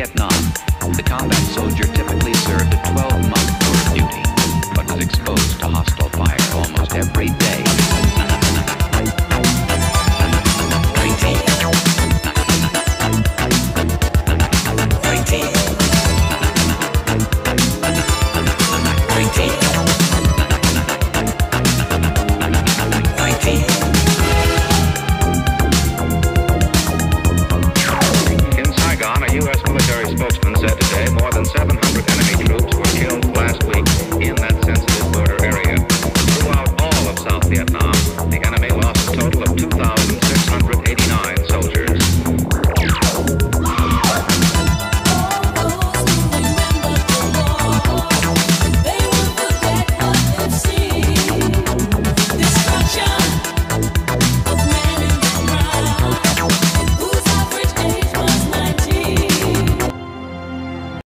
Vietnam, the combat soldier typically served a 12-month tour of duty, but was exposed to hostile fire almost every day. 19. In Saigon, a U.S. Vietnam.